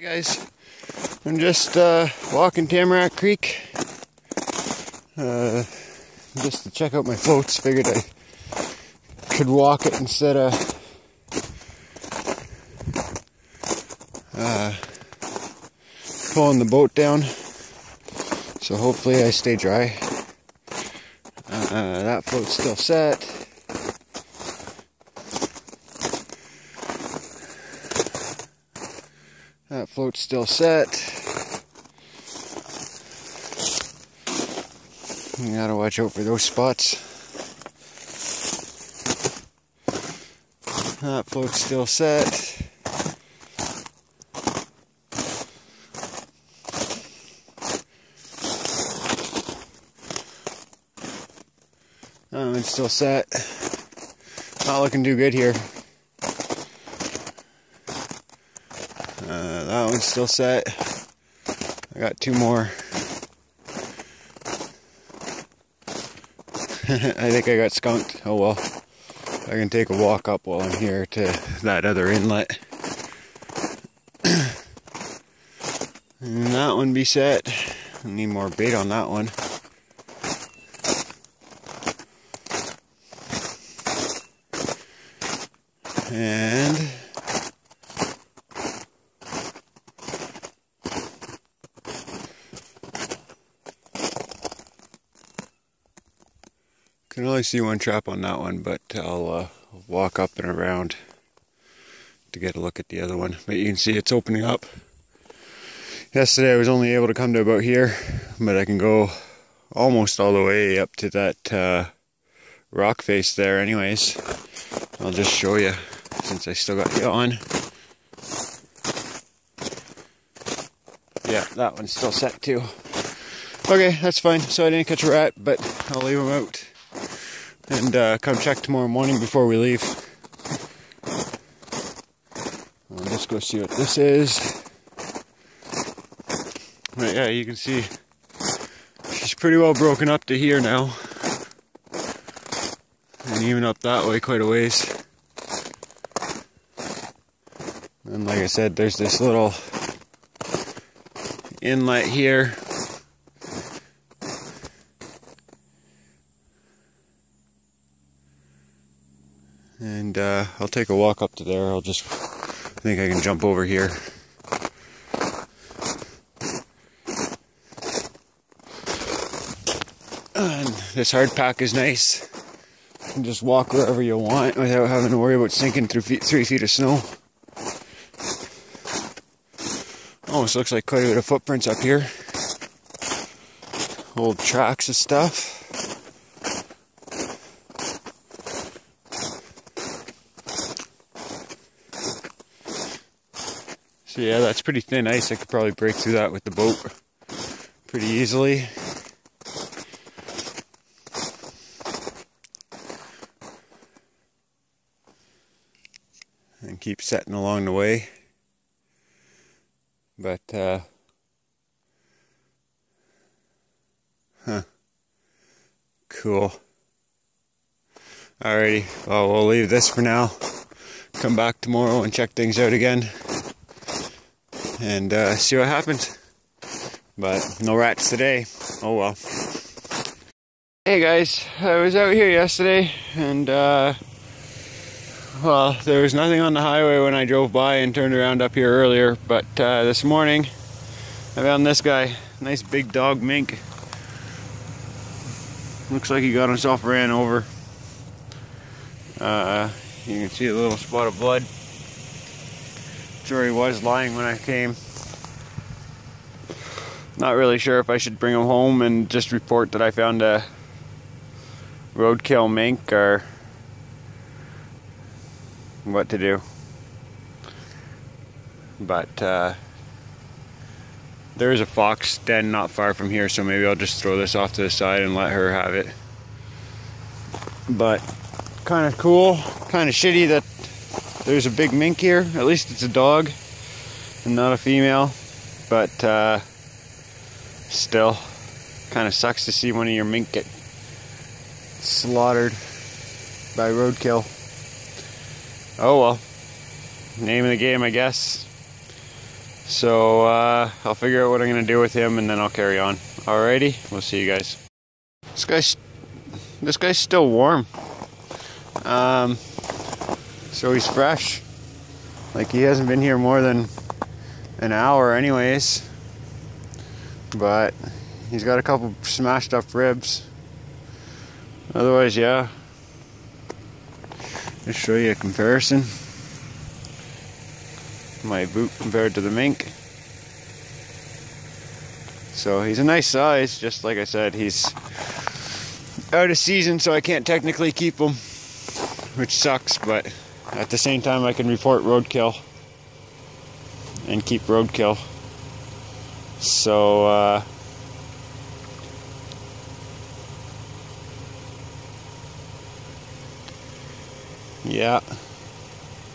Hey guys, I'm just uh, walking Tamarack Creek uh, just to check out my floats. Figured I could walk it instead of uh, pulling the boat down. So hopefully I stay dry. Uh, that float's still set. That float's still set. You gotta watch out for those spots. That float's still set. That one's still set. Not looking too good here. Uh, that still set. I got two more. I think I got skunked. Oh well. I can take a walk up while I'm here to that other inlet. and that one be set. I need more bait on that one. And can only see one trap on that one, but I'll uh, walk up and around to get a look at the other one. But you can see it's opening up. Yesterday I was only able to come to about here, but I can go almost all the way up to that uh, rock face there anyways. I'll just show you since I still got you on. Yeah, that one's still set too. Okay, that's fine. So I didn't catch a rat, but I'll leave them out. And uh, come check tomorrow morning before we leave. I'll just go see what this is. But yeah, you can see she's pretty well broken up to here now. And even up that way quite a ways. And like I said, there's this little inlet here. And uh, I'll take a walk up to there. I'll just I think I can jump over here. And this hard pack is nice. You can just walk wherever you want without having to worry about sinking through feet, three feet of snow. Almost looks like quite a bit of footprints up here. Old tracks of stuff. So yeah, that's pretty thin ice. I could probably break through that with the boat pretty easily. And keep setting along the way. But, uh, huh. Cool. Alrighty, well, we'll leave this for now. Come back tomorrow and check things out again. And uh, see what happens. But no rats today. Oh well. Hey guys, I was out here yesterday and uh, well, there was nothing on the highway when I drove by and turned around up here earlier, but uh, this morning I found this guy. Nice big dog mink. Looks like he got himself ran over. Uh, you can see a little spot of blood. Where he was lying when I came. Not really sure if I should bring him home and just report that I found a roadkill mink or what to do. But uh, there is a fox den not far from here, so maybe I'll just throw this off to the side and let her have it. But kind of cool, kind of shitty that there's a big mink here. At least it's a dog and not a female. But uh, still, kind of sucks to see one of your mink get slaughtered by roadkill. Oh well, name of the game, I guess. So uh, I'll figure out what I'm gonna do with him and then I'll carry on. Alrighty, we'll see you guys. This guy's this guy's still warm. Um, so he's fresh. Like he hasn't been here more than an hour anyways. But he's got a couple smashed up ribs. Otherwise, yeah. Just show you a comparison. My boot compared to the mink. So he's a nice size, just like I said, he's out of season, so I can't technically keep him, which sucks, but at the same time, I can report roadkill and keep roadkill. So, uh, yeah,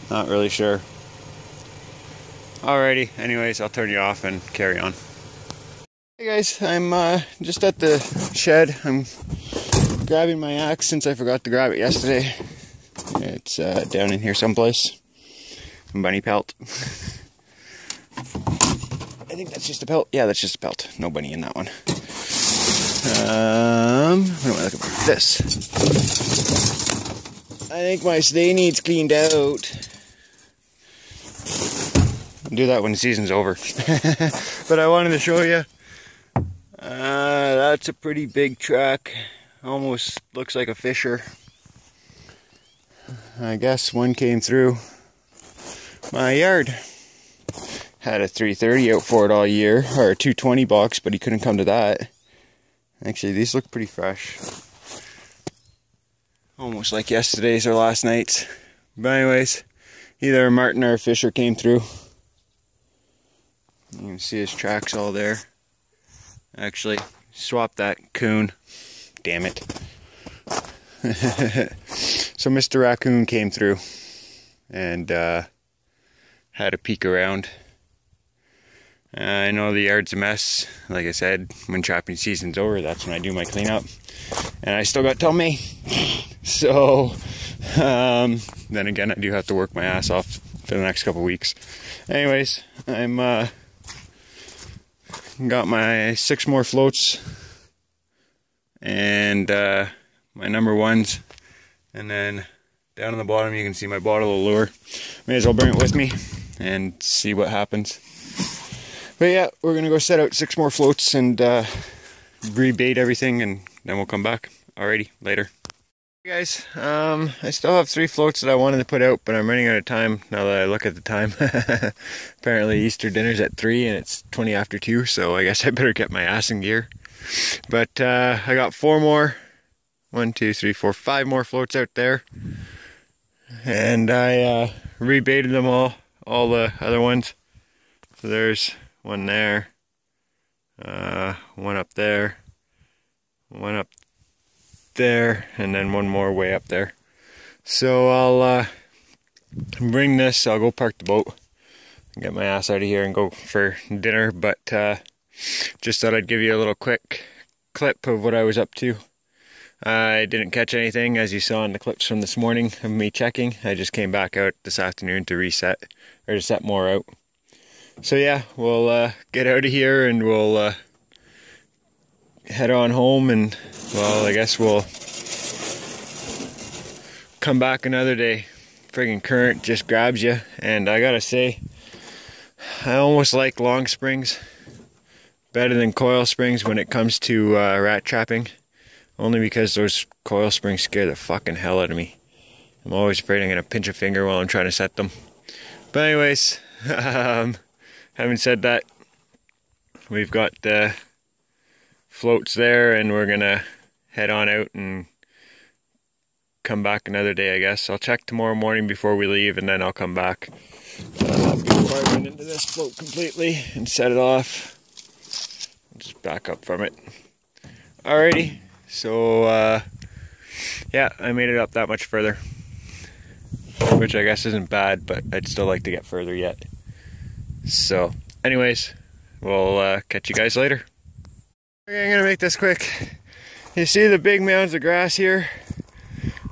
not really sure. Alrighty, anyways, I'll turn you off and carry on. Hey guys, I'm uh, just at the shed. I'm grabbing my axe since I forgot to grab it yesterday. It's uh, down in here someplace. Bunny pelt. I think that's just a pelt. Yeah, that's just a pelt. No bunny in that one. Um, what am I looking for? This. I think my stay needs cleaned out. I'll do that when the season's over. but I wanted to show you. Uh, that's a pretty big track. Almost looks like a fisher. I guess one came through my yard. Had a 330 out for it all year, or a 220 box, but he couldn't come to that. Actually, these look pretty fresh. Almost like yesterday's or last night's. But anyways, either a marten or a fisher came through. You can see his tracks all there. Actually, swap that coon. Damn it. so Mr. Raccoon came through and uh, had a peek around. I know the yard's a mess. Like I said, when trapping season's over, that's when I do my cleanup. And I still got till May. So, um, then again, I do have to work my ass off for the next couple weeks. Anyways, I'm uh, got my six more floats and uh, my number ones. And then down on the bottom, you can see my bottle of lure. May as well bring it with me and see what happens. But yeah, we're gonna go set out six more floats and uh, rebait everything, and then we'll come back. Alrighty, later. Hey guys, um, I still have three floats that I wanted to put out, but I'm running out of time now that I look at the time. Apparently Easter dinner's at 3 and it's 20 after 2, so I guess I better get my ass in gear. But uh, I got four more, one, two, three, four, five more floats out there. And I uh, rebaited them all, all the other ones. So there's one there, uh, one up there, one up there, and then one more way up there. So I'll uh, bring this, I'll go park the boat, get my ass out of here and go for dinner, but uh, just thought I'd give you a little quick clip of what I was up to. I didn't catch anything as you saw in the clips from this morning of me checking. I just came back out this afternoon to reset or to set more out so yeah, we'll uh, get out of here and we'll uh, head on home and well, I guess we'll come back another day. Friggin' current just grabs you, and I gotta say, I almost like long springs better than coil springs when it comes to uh, rat trapping. Only because those coil springs scare the fucking hell out of me. I'm always afraid I'm gonna pinch a finger while I'm trying to set them. But anyways, um, having said that, we've got the floats there and we're gonna head on out and come back another day I guess. I'll check tomorrow morning before we leave and then I'll come back uh, before I run into this float completely and set it off. I'll just back up from it. Alrighty, so uh, yeah, I made it up that much further. Which I guess isn't bad, but I'd still like to get further yet. So, anyways, we'll uh, catch you guys later. Okay, I'm gonna make this quick. You see the big mounds of grass here?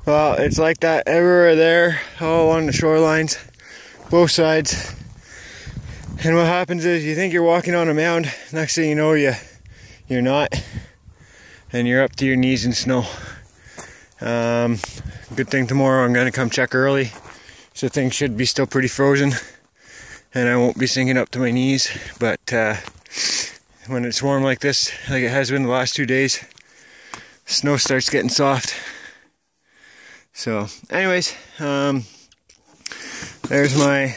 Well, it's like that everywhere there, all along the shorelines, both sides. And what happens is you think you're walking on a mound, next thing you know you you're not. And you're up to your knees in snow. Um, good thing tomorrow I'm gonna come check early. So things should be still pretty frozen. And I won't be sinking up to my knees. But uh, when it's warm like this, like it has been the last two days, snow starts getting soft. So, anyways, um, there's my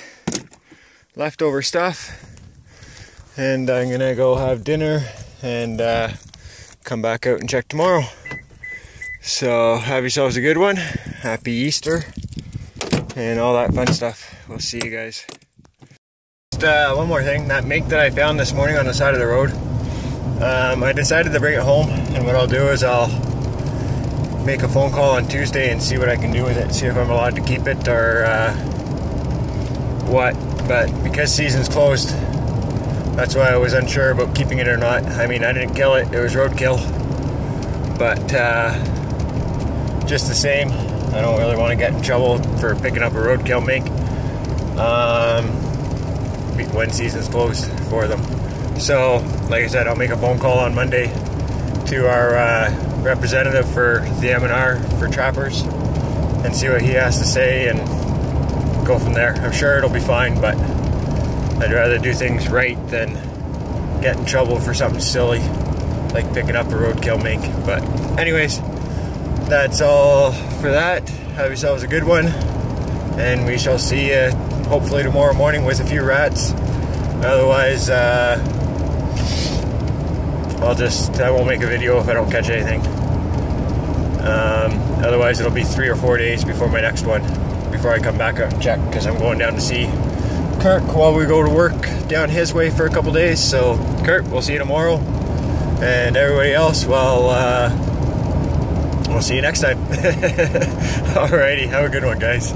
leftover stuff, and I'm gonna go have dinner and uh, come back out and check tomorrow. So, have yourselves a good one. Happy Easter and all that fun stuff. We'll see you guys. Just uh, one more thing that make that I found this morning on the side of the road. Um, I decided to bring it home, and what I'll do is I'll make a phone call on Tuesday and see what I can do with it. See if I'm allowed to keep it or uh, what. But because season's closed, that's why I was unsure about keeping it or not. I mean, I didn't kill it; it was roadkill. But uh, just the same, I don't really want to get in trouble for picking up a roadkill make um, when season's closed for them. So, like I said, I'll make a phone call on Monday to our uh, representative for the MNR for trappers and see what he has to say and go from there. I'm sure it'll be fine, but I'd rather do things right than get in trouble for something silly like picking up a roadkill mink. But anyways, that's all for that. Have yourselves a good one, and we shall see you hopefully tomorrow morning with a few rats. Otherwise, uh, I'll just I won't make a video if I don't catch anything. Um, otherwise, it'll be three or four days before my next one, before I come back out and check because I'm going down to see Kurt while we go to work down his way for a couple days. So, Kurt, we'll see you tomorrow, and everybody else, well, uh, we'll see you next time. Alrighty, have a good one, guys.